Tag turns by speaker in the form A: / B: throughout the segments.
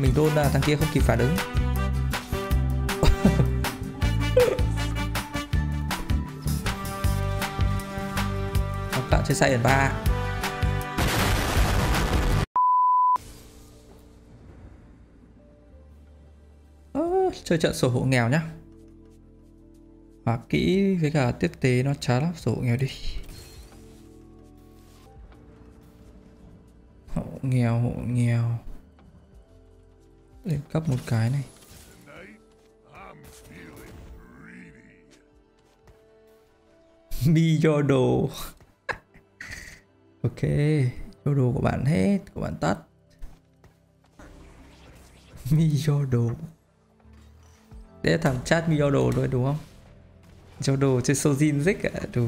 A: mình đôn là thằng kia không kịp phản ứng. Các bạn chơi Saiyan 3 Ơ, chơi trận sổ hộ nghèo nhá. Và kỹ với cả tiếp tế nó chá lắm sổ hộ nghèo đi. Hộ nghèo hộ nghèo. Lên cấp một cái này. Mi cho đồ. Ok, Cho đồ của bạn hết, Của bạn tắt. Mi cho đồ. Để thằng chat Mi cho đồ thôi, đúng không? Cho đồ chơi Sojin Zik à đồ.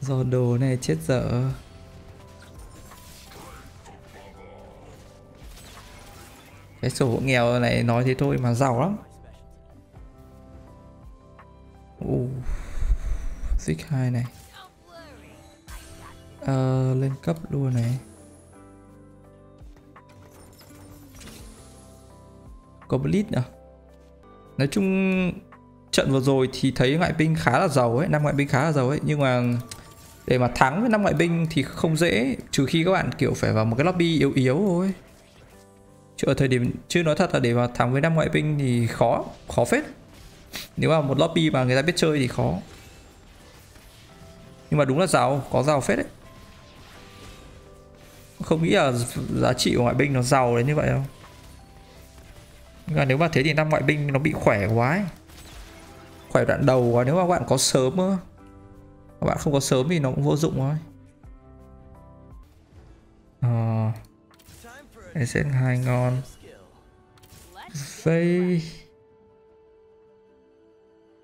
A: Do đồ này chết dở. Cái sổ hộ nghèo này nói thế thôi mà giàu lắm. Ồ Zik 2 này. Uh, lên cấp luôn này. Có Blitz à Nói chung trận vừa rồi thì thấy ngoại binh khá là giàu ấy, năm ngoại binh khá là giàu ấy. Nhưng mà để mà thắng với năm ngoại binh thì không dễ trừ khi các bạn kiểu phải vào một cái lobby yếu yếu thôi. Chứ ở thời điểm chưa nói thật là để mà thắng với năm ngoại binh thì khó, khó phết. Nếu mà một lobby mà người ta biết chơi thì khó. Nhưng mà đúng là giàu, có giàu phết đấy. Không nghĩ là giá trị của ngoại binh nó giàu đến như vậy đâu. Nhưng mà nếu mà thế thì năm ngoại binh nó bị khỏe quá ấy khỏe đoạn đầu quá nếu mà các bạn có sớm á các bạn không có sớm thì nó cũng vô dụng thôi à, sẽ hai ngon. Vây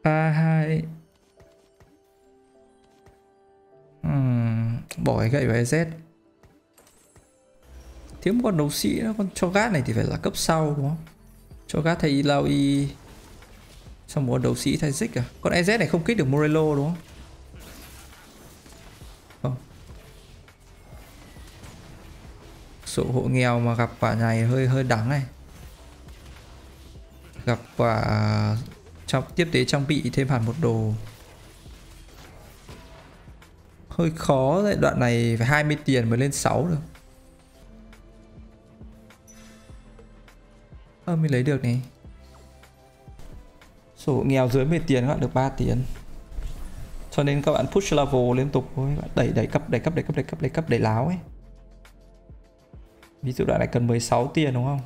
A: ba hai uhm, bỏ cái gậy vào EZ thiếu một con đấu sĩ nữa con cho gát này thì phải là cấp sau đúng không? Cho gát thầy lao y. Xong một con đấu sĩ thay Zik à? Con EZ này không kích được Morello đúng Không? Số hộ nghèo mà gặp quả này hơi hơi đắng này. Gặp quả trong, tiếp tế trang bị thêm hẳn một đồ. Hơi khó đấy, đoạn này phải 20 tiền mới lên 6 được. Ơ mình lấy được này. Sổ nghèo dưới 10 tiền các bạn, được 3 tiền. Cho nên các bạn push level liên tục thôi Đẩy đẩy cấp đẩy cấp đẩy cấp đẩy cấp đẩy cấp, đẩy láo ấy. Ví dụ đoạn này cần 16 tiền đúng không?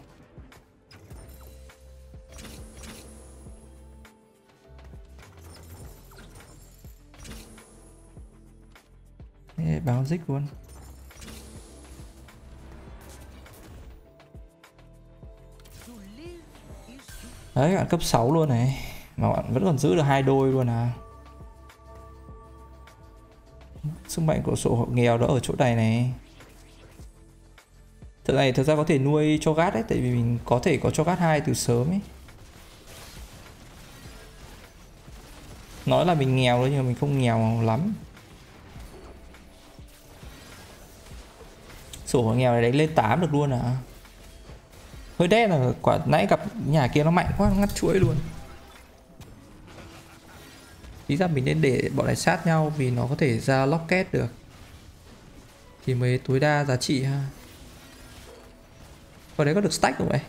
A: Ê, báo dích luôn. Đấy bạn cấp 6 luôn này. Mà bạn vẫn còn giữ được hai đôi luôn à? Sức mạnh của sổ hộ nghèo đó ở chỗ này này. Thật này thật ra có thể nuôi cho gát đấy, Tại vì mình có thể có cho gát hai từ sớm ấy. Nói là mình nghèo thôi, nhưng mà mình không nghèo lắm. Sổ nghèo này đánh lên 8 được luôn à? Hơi đen là quả nãy gặp nhà kia nó mạnh quá nó ngắt chuỗi luôn. Lý ra mình nên để bọn này sát nhau vì nó có thể ra locket được. Thì mới tối đa giá trị ha. Vào đấy có được stack không vậy?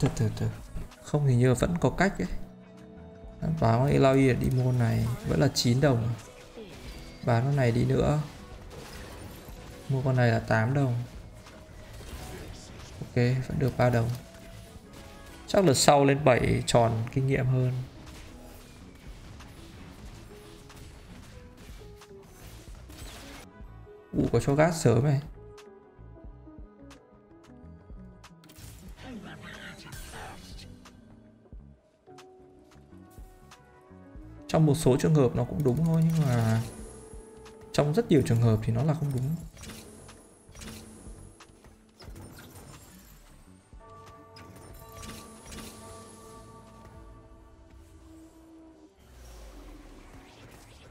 A: Từ từ từ. Không thì như vẫn có cách ấy. Báo Eloy ở đi môn này Vẫn là 9 đồng. Bán con này đi nữa. Mua con này là 8 đồng. Ok, vẫn được 3 đồng. Chắc lượt sau lên 7 tròn kinh nghiệm hơn. Ủ có cho gas sớm này Trong một số trường hợp nó cũng đúng thôi nhưng mà Trong rất nhiều trường hợp thì nó là không đúng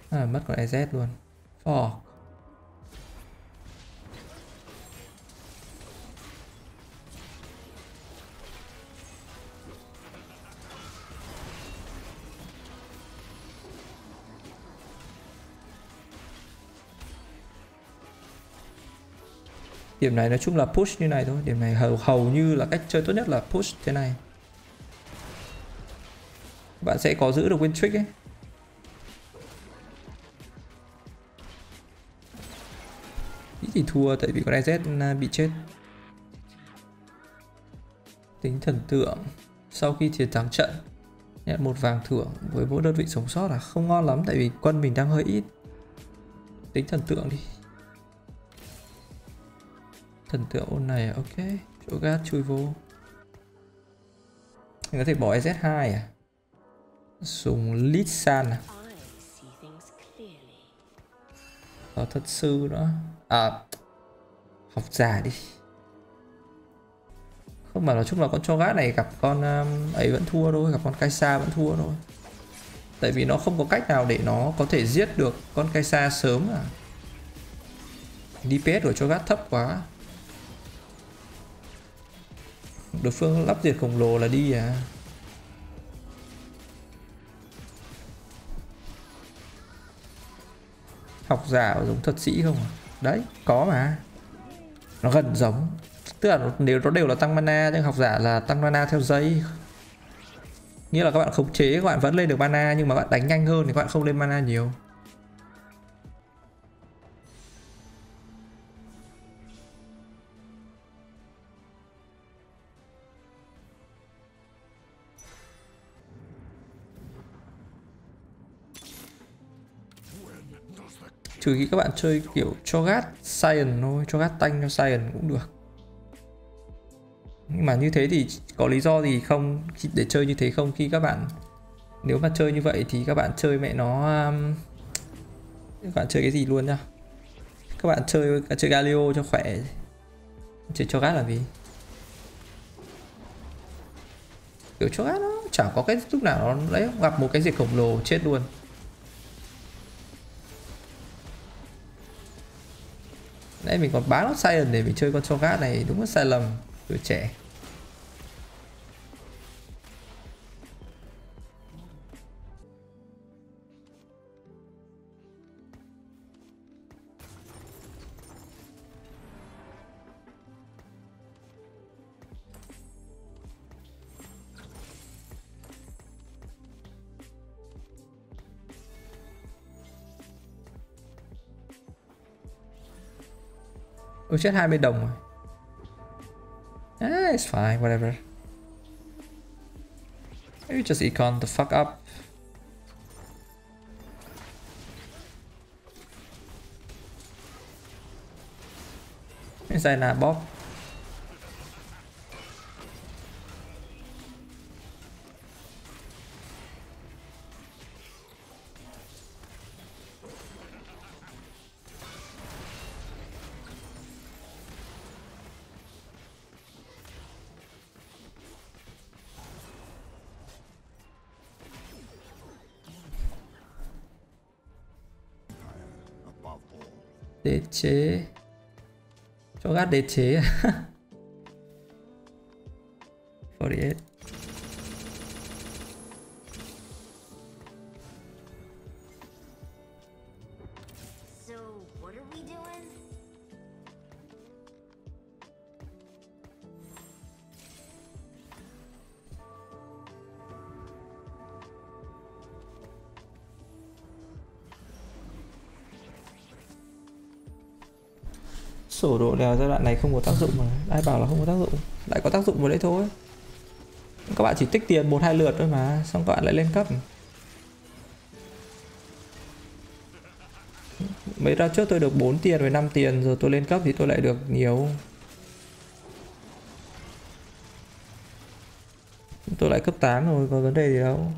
A: à, mất con EZ luôn. Phò. Điểm này nói chung là push như này thôi. Điểm này hầu, hầu như là cách chơi tốt nhất là push thế này. Bạn sẽ có giữ được win trick ấy. Ít thì thua tại vì con EZ à, bị chết. Tính thần tượng Sau khi chiến thắng trận Nhận một vàng thưởng với mỗi đơn vị sống sót là không ngon lắm Tại vì quân mình đang hơi ít. Tính thần tượng đi. Thần tượng ôn này ok. Chỗ gác chui vô. Mình có thể bỏ ez 2 à? Dùng Lit San à? Có thật sư nữa À Học giả đi. Không mà nói chung là con cho gác này gặp con um, ấy vẫn thua thôi Gặp con Kaisa vẫn thua thôi. Tại vì nó không có cách nào để nó có thể giết được con Kaisa sớm à. DPS của cho gác thấp quá đối phương lắp diệt khổng lồ là đi à? Học giả giống thuật sĩ không à? đấy, có mà. Nó gần giống. Tức là nếu nó đều là tăng mana nhưng học giả là tăng mana theo giây. Nghĩa là các bạn khống chế, các bạn vẫn lên được mana nhưng mà bạn đánh nhanh hơn thì các bạn không lên mana nhiều. Trừ khi các bạn chơi kiểu cho gát science thôi cho gát tanh cho science cũng được. Nhưng mà như thế thì có lý do gì không? Để chơi như thế không? Khi các bạn nếu mà chơi như vậy thì các bạn chơi mẹ nó um, các bạn chơi cái gì luôn nhá? Các bạn chơi chơi Galio cho khỏe. Chơi cho gát là gì? Kiểu cho gát nó chẳng có cái lúc nào nó lấy gặp một cái gì khổng lồ chết luôn. Nãy mình còn bán nó Science để mình chơi con Chogat này, đúng là sai lầm, tuổi trẻ. Tôi chết 20 đồng rồi. Ah, it's fine, whatever. Maybe just econ the fuck up. Cái này là bóp chế. Cho gát đế chế. À 48 sổ độ đèo giai đoạn này không có tác dụng mà. Ai bảo là không có tác dụng? Lại có tác dụng vào đấy thôi. Các bạn chỉ tích tiền một hai lượt thôi mà, xong các bạn lại lên cấp. Mấy ra trước tôi được 4 tiền với 5 tiền, rồi tôi lên cấp thì tôi lại được nhiều. Tôi lại cấp 8 rồi, có vấn đề gì đâu.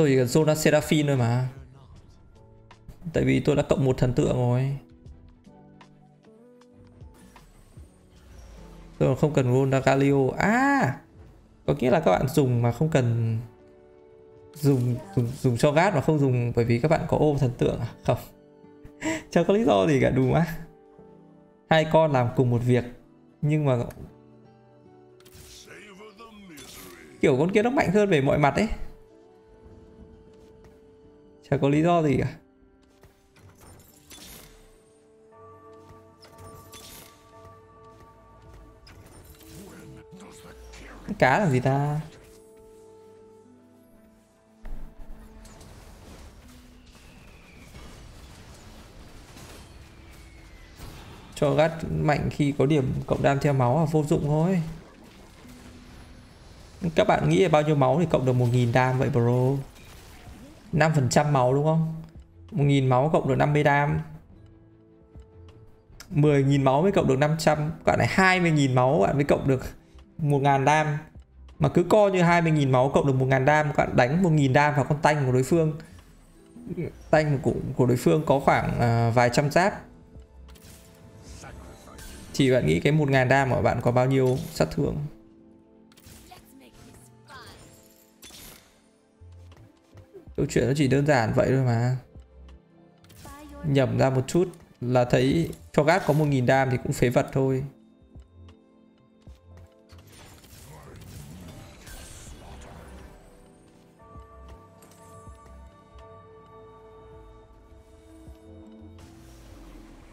A: Tôi chỉ cần Zona Seraphine thôi mà. Tại vì tôi đã cộng một thần tượng rồi. Tôi không cần Ronda Galio À có nghĩa là các bạn dùng mà không cần dùng dùng dùng cho gát mà không dùng bởi vì các bạn có ô thần tượng à? Không. Chẳng có lý do gì cả, đủ á hai con làm cùng một việc, nhưng mà kiểu con kia nó mạnh hơn về mọi mặt ấy chả có lý do gì cả. Cá là gì ta? Cho gắt mạnh khi có điểm cộng đam theo máu là vô dụng thôi. Các bạn nghĩ là bao nhiêu máu thì cộng được 1.000 đam vậy, bro? 5% máu đúng không? 1.000 máu cộng được 50 đam 10.000 máu mới cộng được 500 Các bạn này 20.000 máu bạn mới cộng được 1.000 đam Mà cứ co như 20.000 máu cộng được 1.000 đam Các bạn đánh 1.000 đam vào con tanh của đối phương. Tanh của, của đối phương có khoảng uh, vài trăm giáp. Thì bạn nghĩ cái 1.000 đam của bạn có bao nhiêu sát thương? Câu chuyện nó chỉ đơn giản vậy thôi mà. Nhầm ra một chút là thấy cho gác có 1.000 đam thì cũng phế vật thôi.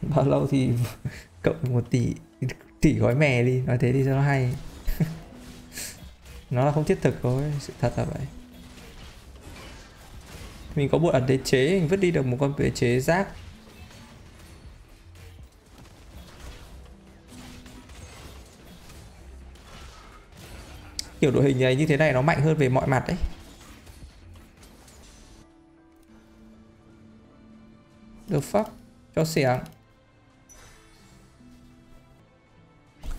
A: Bao lâu thì cộng một tỷ tỷ gói mè đi, nói thế đi cho nó hay. Nó là không thiết thực thôi, sự thật là vậy mình có một ẩn đế chế, mình vứt đi được một con đế chế rác. Kiểu đội hình này như thế này nó mạnh hơn về mọi mặt đấy The fuck? Cho xẻng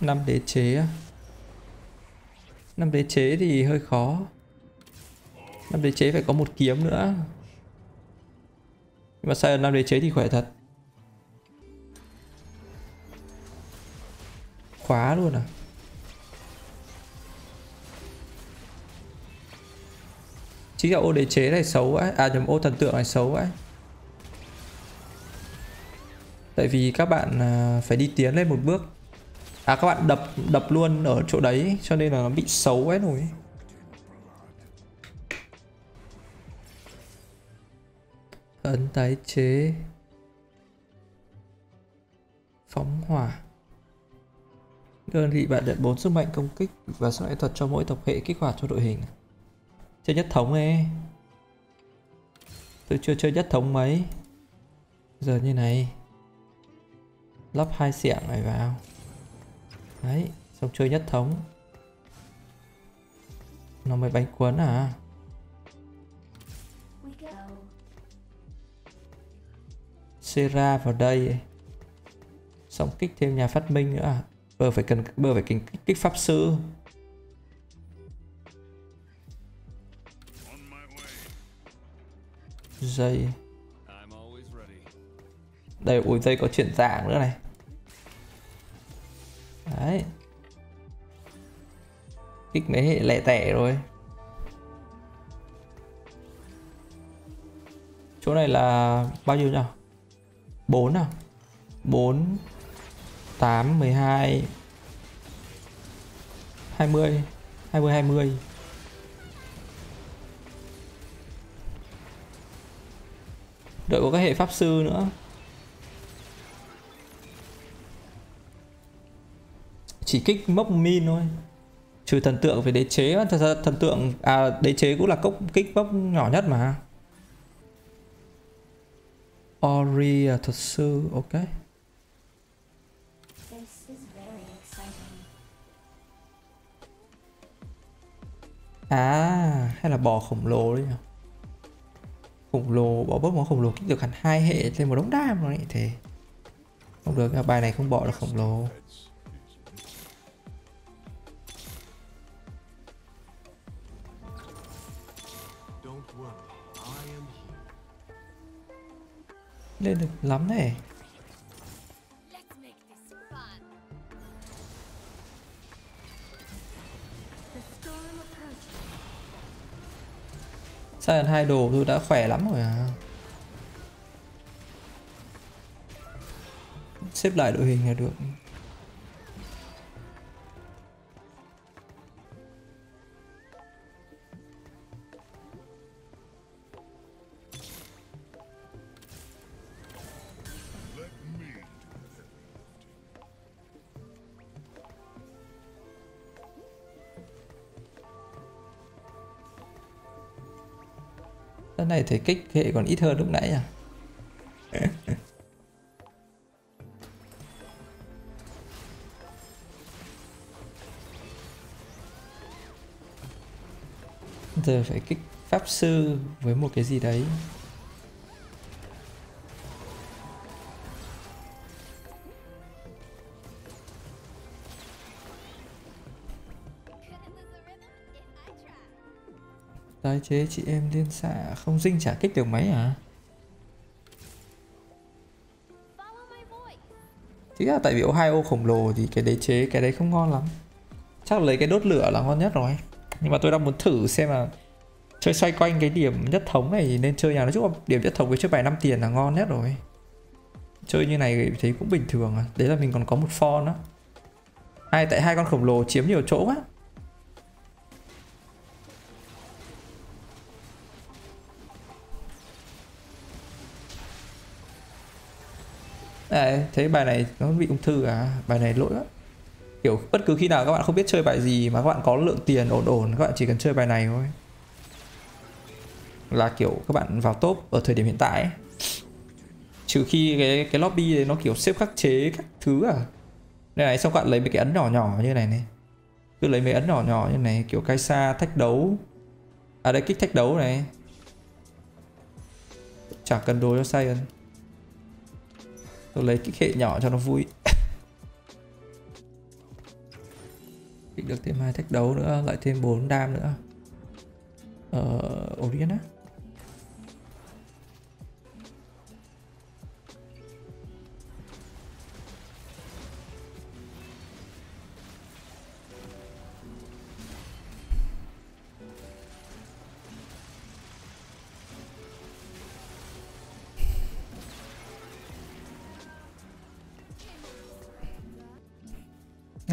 A: năm đế chế năm đế chế thì hơi khó. Năm đế chế phải có một kiếm nữa nhưng mà sai làm đế chế thì khỏe thật? Khóa luôn à? Chính là ô đế chế này xấu ấy à nhầm, ô thần tượng này xấu ấy tại vì các bạn à, phải đi tiến lên một bước. À các bạn đập đập luôn ở chỗ đấy, cho nên là nó bị xấu ấy rồi. Ấn tái chế, phóng hỏa. Đơn vị, bạn nhận 4 sức mạnh công kích và sức mạnh thuật cho mỗi tập hệ kích hoạt cho đội hình. Chơi nhất thống ấy. Tôi chưa chơi nhất thống mấy. Giờ như này. Lắp hai xẻng này vào. Đấy, Xong chơi nhất thống. Nó mới bánh cuốn à? Sera vào đây Xong kích thêm nhà phát minh nữa. À phải cần bơ phải kích, kích pháp sư. Dây. Đây ui dây có chuyển dạng nữa này. Đấy. Kích mấy hệ lẻ tẻ rồi. Chỗ này là bao nhiêu nhỉ 4 à? 4 8 12 20 20 20 đợi có các hệ pháp sư nữa. Chỉ kích mốc min thôi. Trừ thần tượng về đế chế thật ra thần tượng à đế chế cũng là cốc kích mốc nhỏ nhất mà. Ori à, thật sư ok. À hay là bò khổng lồ đấy nhỉ? Khổng lồ bỏ bớt món khổng lồ kích được hẳn hai hệ lên một đống đam rồi thế. Không được bài này không bỏ được khổng lồ lên được lắm này sao là hai đồ tôi đã khỏe lắm rồi à? Xếp lại đội hình là được. Này thấy kích hệ còn ít hơn lúc nãy à? Giờ phải kích pháp sư với một cái gì đấy. Tái chế chị em liên xạ, không dinh trả kích được mấy à? Chứ là tại vì Ohio khổng lồ thì cái đấy chế, cái đấy không ngon lắm. Chắc lấy cái đốt lửa là ngon nhất rồi. Nhưng mà tôi đang muốn thử xem là Chơi xoay quanh cái điểm nhất thống này nên chơi nhà Nói chung là điểm nhất thống với chơi bài 5 tiền là ngon nhất rồi. Chơi như này thấy cũng bình thường à. Đấy là mình còn có một phone nữa Hai tại hai con khổng lồ chiếm nhiều chỗ quá. Đấy, thấy bài này nó bị ung thư à? Bài này lỗi lắm. Kiểu bất cứ khi nào các bạn không biết chơi bài gì Mà các bạn có lượng tiền ổn ổn Các bạn chỉ cần chơi bài này thôi. Là kiểu các bạn vào top Ở thời điểm hiện tại ấy. Trừ khi cái cái lobby đấy nó kiểu xếp khắc chế các thứ à. Đây này xong các bạn lấy mấy cái ấn nhỏ nhỏ như này này. Cứ lấy mấy ấn nhỏ nhỏ như này Kiểu cai xa thách đấu. À đây kích thách đấu này. Chả cần đồ cho Saiyan. Tôi lấy kích hệ nhỏ cho nó vui. Kích được thêm hai thách đấu nữa, Lại thêm 4 đam nữa. Ờ... Orion á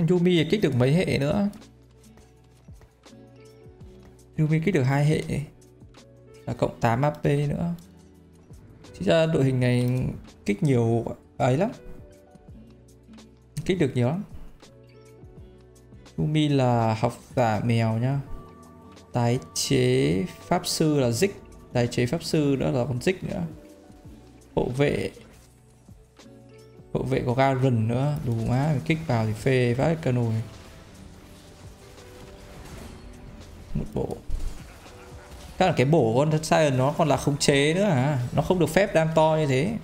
A: Yumi kích được mấy hệ nữa? Yumi kích được hai hệ. Là cộng 8 AP nữa. Chứ ra đội hình này kích nhiều ấy lắm. Kích được nhiều lắm. Yumi là học giả mèo nhá. Tái chế pháp sư là Zik, Tái chế pháp sư nữa là con Zik nữa. Hộ vệ vệ có Garen nữa. Đủ má kích vào thì phê vãi cả nồi. Một bộ. Các là cái bổ con Sion nó còn là khống chế nữa à Nó không được phép đam to như thế.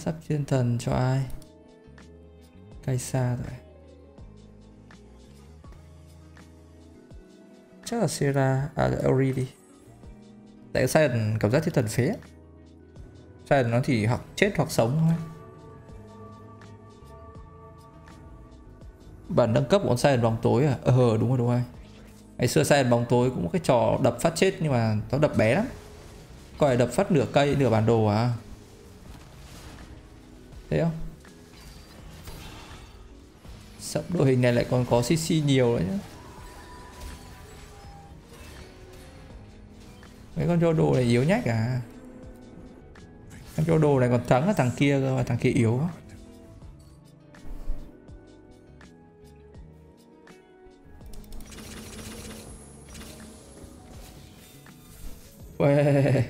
A: Sắp thiên thần cho ai? Cây xa rồi. Chắc là Sierra à Ori đi. Tại Sion cảm giác thiên thần phế? Sion nó thì hoặc chết hoặc sống thôi. Bản nâng cấp của Sion bóng tối à? Ờ, ờ đúng rồi đúng rồi. Ngày xưa Sion bóng tối cũng có cái trò đập phát chết nhưng mà nó đập bé lắm. Coi đập phát nửa cây, nửa bản đồ à? Thấy không? Sắp đội hình này lại còn có CC nhiều nữa nhá. Mấy con Jodo này yếu nhách à con Jodo này còn thắng là thằng kia cơ mà, thằng kia yếu quá Uê.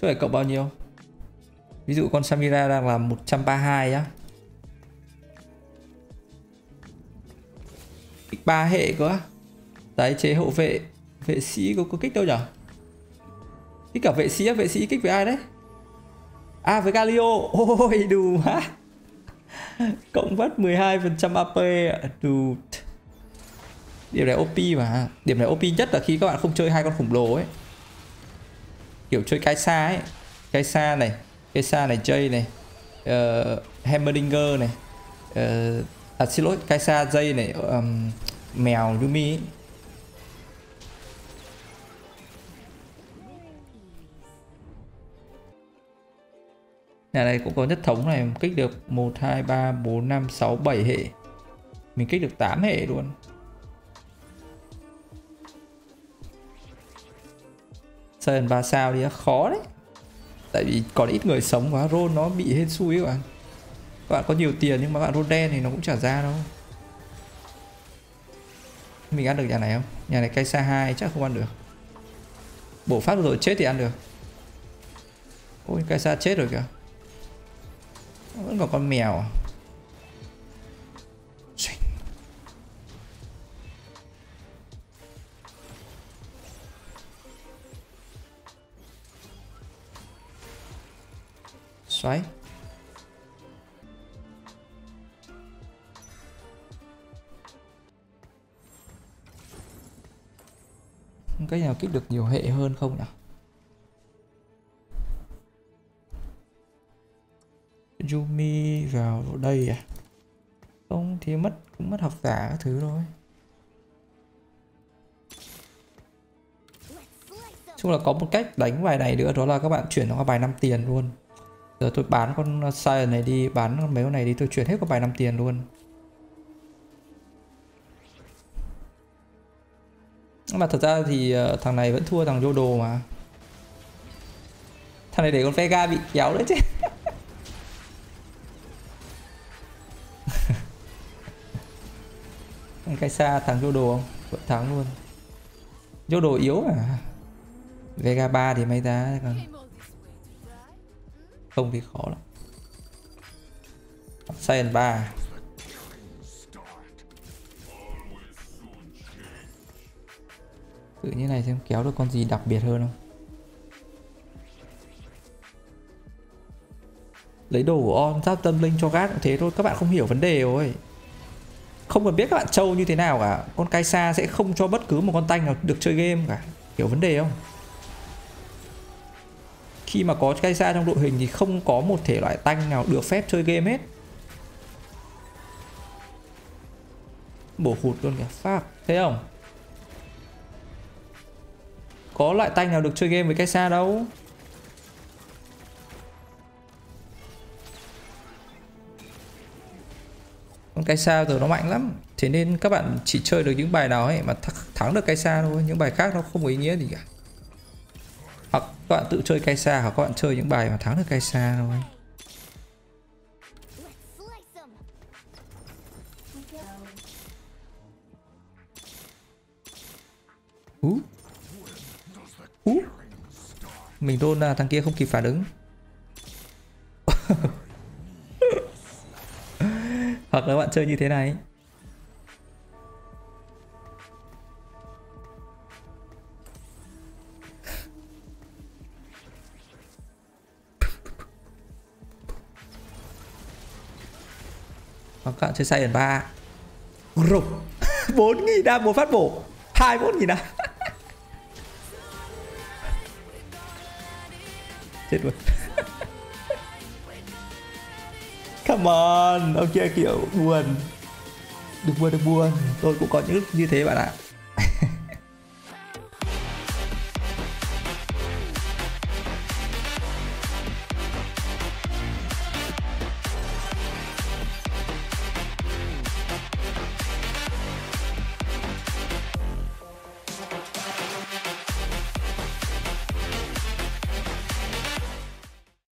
A: Chỗ này cộng bao nhiêu? Ví dụ con Samira đang là 132 á. ba hệ cơ á tái chế hậu vệ vệ sĩ có, có kích đâu nhở? Kích cả vệ sĩ vệ sĩ kích với ai đấy? À với Galio. Ôi đủ má cộng vắt 12% AP. Đủ điểm này OP mà. Điểm này OP nhất là khi các bạn không chơi hai con khổng lồ ấy. Kiểu chơi cái xa ấy. Cái xa này cái xa này Jay này ờ, uh, Hammerdinger này uh, à xin lỗi cái xa dây này um, mèo Yumi ấy. Nhà này cũng có nhất thống này kích được 1, 2, 3, 4, 5, 6, 7 hệ. Mình kích được 8 hệ luôn. Sơn 3 sao đi khó đấy. Tại vì còn ít người sống quá Roll nó bị hết xui các bạn. Các bạn có nhiều tiền nhưng mà bạn roll đen thì nó cũng chả ra đâu. Mình ăn được nhà này không? Nhà này cây xa 2 chắc không ăn được. Bổ phát rồi chết thì ăn được. Ôi cây xa chết rồi kìa vẫn còn con mèo à? Xoáy. Cái nào kích được nhiều hệ hơn không nhỉ Yumi vào đây à? Không thì mất, cũng mất học giả các thứ rồi chung là có một cách đánh bài này nữa, đó là các bạn chuyển nó qua bài 5 tiền luôn. Giờ tôi bán con sai này đi, bán con mấy con này đi, tôi chuyển hết qua bài 5 tiền luôn. Mà thật ra thì ờ, thằng này vẫn thua thằng Yodo mà. Thằng này để con Vega bị kéo đấy chứ. cái xa thằng đồ không? Vẫn thắng luôn. Vô đồ yếu à? Vega 3 thì mấy giá còn không thì khó lắm. Saiyan 3 Tự như này xem kéo được con gì đặc biệt hơn không? Lấy đồ của on giáp tâm linh cho gác cũng thế thôi. Các bạn không hiểu vấn đề rồi. Không cần biết các bạn trâu như thế nào cả. Con cai xa sẽ không cho bất cứ một con tanh nào được chơi game cả. Hiểu vấn đề không? Khi mà có cai xa trong đội hình thì không có một thể loại tanh nào được phép chơi game hết. Bổ hụt luôn kìa. Phát thấy không? Có loại tanh nào được chơi game với cai xa đâu. Con cái sao giờ nó mạnh lắm. Thế nên các bạn chỉ chơi được những bài nào ấy mà thắng được cây xa thôi. Những bài khác nó không có ý nghĩa gì cả. Hoặc các bạn tự chơi cây xa hoặc các bạn chơi những bài mà thắng được cây xa thôi. Ú. Ú. Mình đôn là thằng kia không kịp phản ứng. Hoặc là bạn chơi như thế này. Hoặc các bạn chơi Saiyan 3 Rục. 4 nghìn đam một phát bổ. 21 nghìn đam. Chết luôn. Come on. Ông kia kiểu buồn. Đừng buồn đừng buồn. Tôi cũng có những lúc như thế bạn ạ.